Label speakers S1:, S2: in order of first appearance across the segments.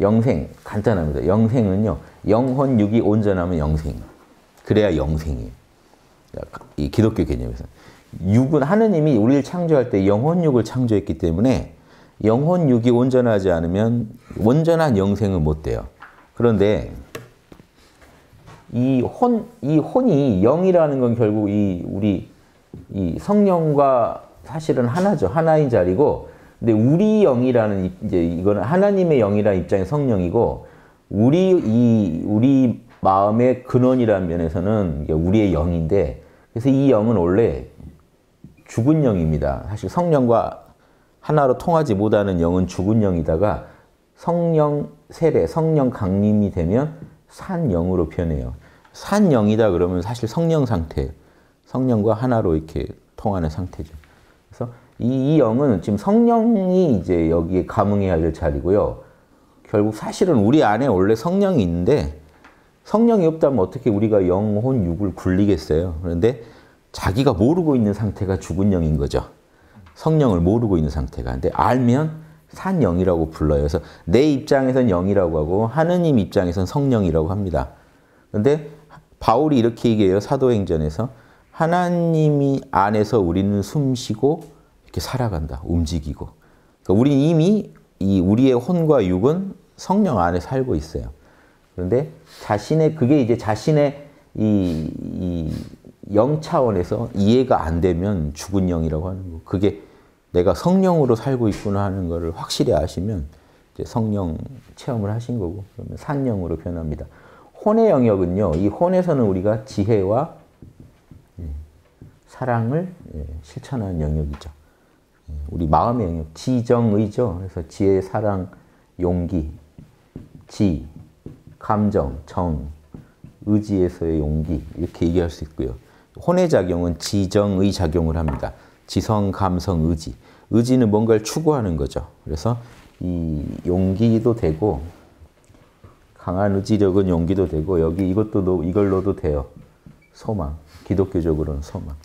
S1: 영생 간단합니다. 영생은요. 영혼 육이 온전하면 영생. 그래야 영생이에요. 이 기독교 개념에서. 육은 하느님이 우리를 창조할 때 영혼 육을 창조했기 때문에 영혼 육이 온전하지 않으면 온전한 영생을 못 돼요. 그런데 이 혼, 이 혼이 영이라는 건 결국 이 우리 이 성령과 사실은 하나죠. 하나인 자리고 근데 우리 영이라는 이제 이거는 하나님의 영이라는 입장의 성령이고 우리 이 우리 마음의 근원이라는 면에서는 우리의 영인데 그래서 이 영은 원래 죽은 영입니다. 사실 성령과 하나로 통하지 못하는 영은 죽은 영이다가 성령 세례, 성령 강림이 되면 산 영으로 변해요. 산 영이다 그러면 사실 성령 상태, 성령과 하나로 이렇게 통하는 상태죠. 이, 이 영은 지금 성령이 이제 여기에 감응해야 될 자리고요. 결국 사실은 우리 안에 원래 성령이 있는데 성령이 없다면 어떻게 우리가 영혼 육을 굴리겠어요. 그런데 자기가 모르고 있는 상태가 죽은 영인 거죠. 성령을 모르고 있는 상태가. 근데 알면 산 영이라고 불러요. 그래서 내 입장에선 영이라고 하고 하느님 입장에선 성령이라고 합니다. 그런데 바울이 이렇게 얘기해요. 사도행전에서 하나님이 안에서 우리는 숨쉬고 이렇게 살아간다. 움직이고. 그러니까 우리는 이미 이 우리의 혼과 육은 성령 안에 살고 있어요. 그런데 자신의 그게 이제 자신의 이, 이 영 차원에서 이해가 안 되면 죽은 영이라고 하는 거. 그게 내가 성령으로 살고 있구나 하는 것을 확실히 아시면 이제 성령 체험을 하신 거고 그러면 산영으로 변합니다. 혼의 영역은요. 이 혼에서는 우리가 지혜와 예, 사랑을 예, 실천하는 영역이죠. 예, 우리 마음의 영역, 지정의죠. 그래서 지혜, 사랑, 용기, 지, 감정, 정, 의지에서의 용기 이렇게 얘기할 수 있고요. 혼의 작용은 지정의 작용을 합니다. 지성, 감성, 의지. 의지는 뭔가를 추구하는 거죠. 그래서 이 용기도 되고 강한 의지력은 용기도 되고 여기 이것도 이걸 넣어도 돼요. 소망. 기독교적으로는 소망.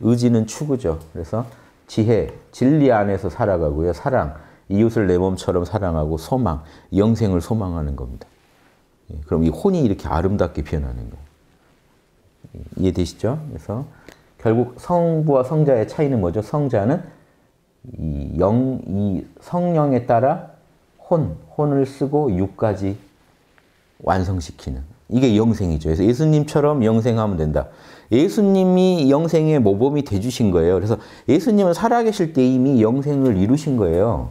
S1: 의지는 추구죠. 그래서 지혜, 진리 안에서 살아가고요. 사랑, 이웃을 내 몸처럼 사랑하고 소망, 영생을 소망하는 겁니다. 예, 그럼 이 혼이 이렇게 아름답게 변하는 거예요. 이해되시죠? 그래서 결국 성부와 성자의 차이는 뭐죠? 성자는 이 영, 이 성령에 따라 혼, 혼을 쓰고 육까지 완성시키는 이게 영생이죠. 그래서 예수님처럼 영생하면 된다. 예수님이 영생의 모범이 돼주신 거예요. 그래서 예수님은 살아계실 때 이미 영생을 이루신 거예요.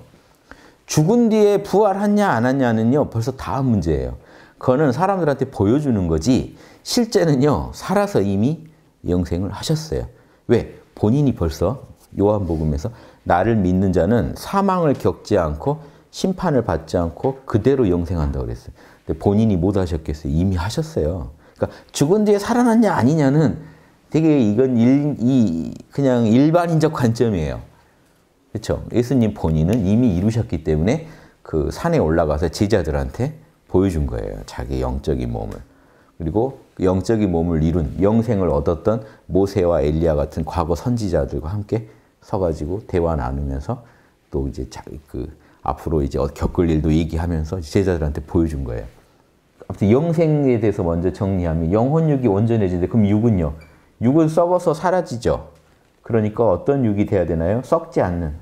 S1: 죽은 뒤에 부활했냐 안 했냐는요 벌써 다음 문제예요. 그거는 사람들한테 보여주는 거지 실제는요 살아서 이미 영생을 하셨어요. 왜? 본인이 벌써 요한복음에서 나를 믿는 자는 사망을 겪지 않고 심판을 받지 않고 그대로 영생한다고 그랬어요. 근데 본인이 못 하셨겠어요? 이미 하셨어요. 그러니까 죽은 뒤에 살아났냐 아니냐는 되게 이건 일, 이 그냥 일반인적 관점이에요. 그렇죠? 예수님 본인은 이미 이루셨기 때문에 그 산에 올라가서 제자들한테 보여준 거예요. 자기 영적인 몸을. 그리고 영적인 몸을 이룬 영생을 얻었던 모세와 엘리야 같은 과거 선지자들과 함께 서가지고 대화 나누면서 또 이제 그 앞으로 이제 겪을 일도 얘기하면서 제자들한테 보여준 거예요. 아무튼 영생에 대해서 먼저 정리하면 영혼육이 온전해지는데 그럼 육은요? 육은 썩어서 사라지죠. 그러니까 어떤 육이 돼야 되나요? 썩지 않는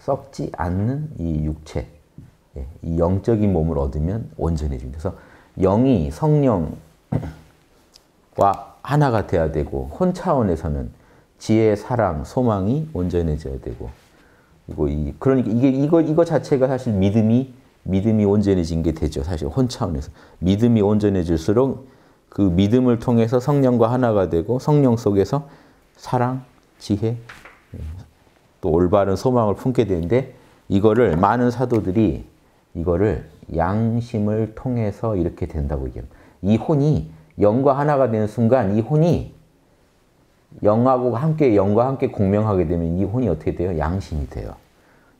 S1: 썩지 않는 이 육체, 예, 이 영적인 몸을 얻으면 온전해집니다. 그래서 영이 성령과 하나가 돼야 되고 혼 차원에서는 지혜, 사랑, 소망이 온전해져야 되고 그리고 이 그러니까 이게 이거 이거 자체가 사실 믿음이 믿음이 온전해진 게 되죠. 사실 혼 차원에서 믿음이 온전해질수록 그 믿음을 통해서 성령과 하나가 되고 성령 속에서 사랑, 지혜, 또 올바른 소망을 품게 되는데 이거를 많은 사도들이 이거를 양심을 통해서 이렇게 된다고 얘기합니다. 이 혼이 영과 하나가 되는 순간 이 혼이 영하고 함께 영과 함께 공명하게 되면 이 혼이 어떻게 돼요? 양심이 돼요.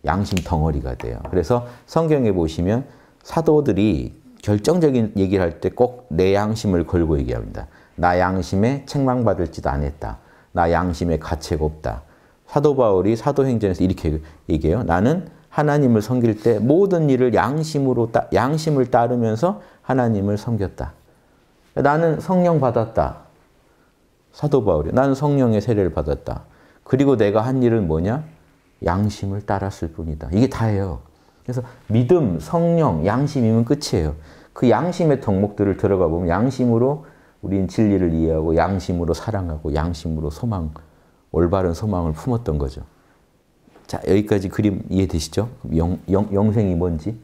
S1: 양심 덩어리가 돼요. 그래서 성경에 보시면 사도들이 결정적인 얘기를 할 때 꼭 내 양심을 걸고 얘기합니다. 나 양심에 책망받을지도 않았다. 나 양심에 가책 없다. 사도 바울이 사도행전에서 이렇게 얘기해요. 나는 하나님을 섬길 때 모든 일을 양심으로 따, 양심을 따르면서 하나님을 섬겼다. 나는 성령 받았다. 사도 바울이 나는 성령의 세례를 받았다. 그리고 내가 한 일은 뭐냐? 양심을 따랐을 뿐이다. 이게 다예요. 그래서 믿음, 성령, 양심이면 끝이에요. 그 양심의 덕목들을 들어가 보면 양심으로 우린 진리를 이해하고 양심으로 사랑하고 양심으로 소망, 올바른 소망을 품었던 거죠. 자, 여기까지 그림 이해되시죠? 영, 영, 영생이 뭔지?